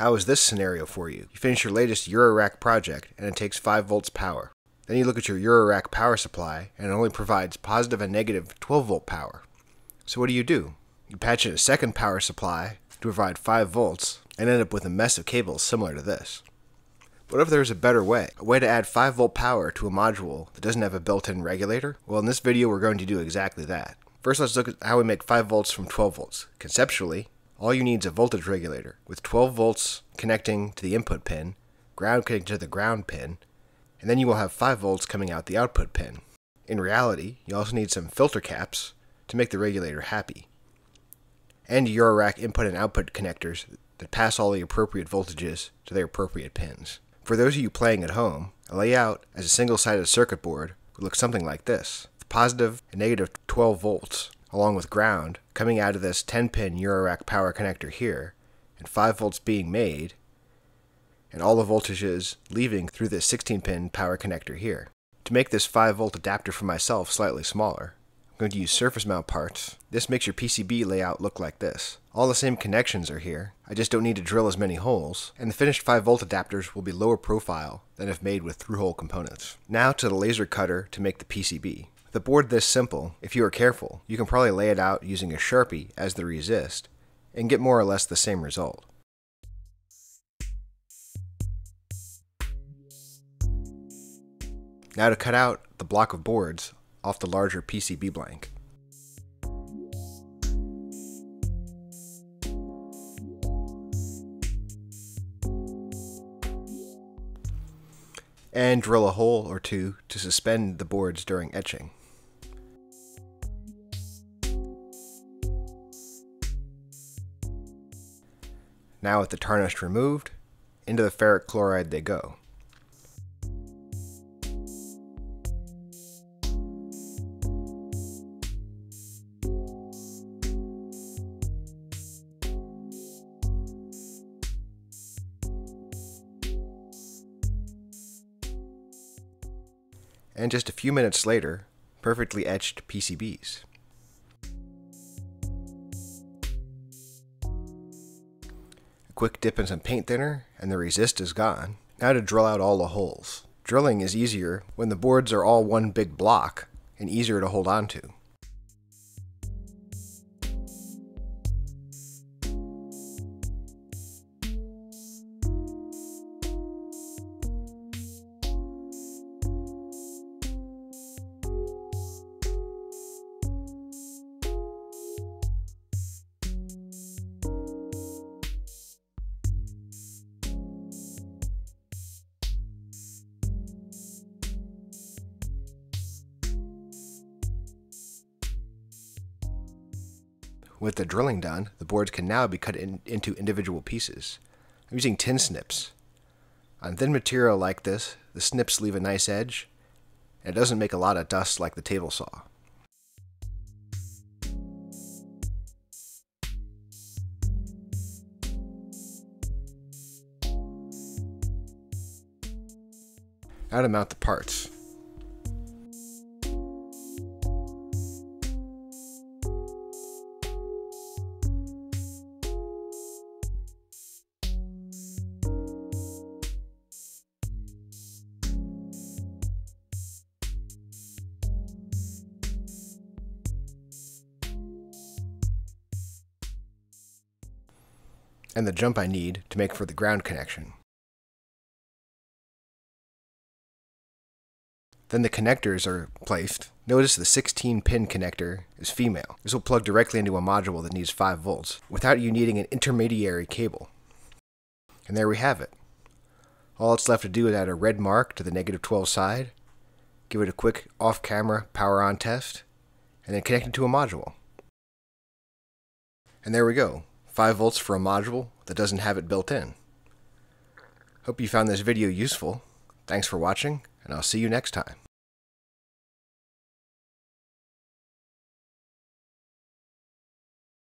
How is this scenario for you? You finish your latest Eurorack project and it takes 5 volts power. Then you look at your Eurorack power supply and it only provides positive and negative 12 volt power. So what do you do? You patch in a second power supply to provide 5 volts and end up with a mess of cables similar to this. What if there's a better way? A way to add 5 volt power to a module that doesn't have a built-in regulator? Well, in this video we're going to do exactly that. First let's look at how we make 5 volts from 12 volts. Conceptually, all you need is a voltage regulator with 12 volts connecting to the input pin, ground connecting to the ground pin, and then you will have 5 volts coming out the output pin. In reality, you also need some filter caps to make the regulator happy, and Eurorack input and output connectors that pass all the appropriate voltages to their appropriate pins. For those of you playing at home, a layout as a single-sided circuit board would look something like this, with positive and negative 12 volts, along with ground coming out of this 10-pin Eurorack power connector here, and 5 volts being made, and all the voltages leaving through this 16-pin power connector here. To make this 5 volt adapter for myself slightly smaller, I'm going to use surface mount parts. This makes your PCB layout look like this. All the same connections are here, I just don't need to drill as many holes, and the finished 5 volt adapters will be lower profile than if made with through-hole components. Now to the laser cutter to make the PCB. A board this simple, if you are careful, you can probably lay it out using a Sharpie as the resist, and get more or less the same result. Now to cut out the block of boards, off the larger PCB blank. And drill a hole or two to suspend the boards during etching. Now with the tarnish removed, into the ferric chloride they go. and just a few minutes later, perfectly etched PCBs. Quick dip in some paint thinner, and the resist is gone. Now to drill out all the holes. Drilling is easier when the boards are all one big block and easier to hold on to. With the drilling done, the boards can now be cut in, into individual pieces. I'm using tin snips. On thin material like this, the snips leave a nice edge, and it doesn't make a lot of dust like the table saw. Now to mount the parts. And the jump I need to make for the ground connection. Then the connectors are placed. Notice the 16 pin connector is female. This will plug directly into a module that needs 5 volts without you needing an intermediary cable. And there we have it. All it's left to do is add a red mark to the negative 12 side, give it a quick off-camera power on test, and then connect it to a module. And there we go. 5 volts for a module that doesn't have it built in. Hope you found this video useful. Thanks for watching, and I'll see you next time.